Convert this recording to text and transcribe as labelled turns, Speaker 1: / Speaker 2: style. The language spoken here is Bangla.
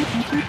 Speaker 1: Ah!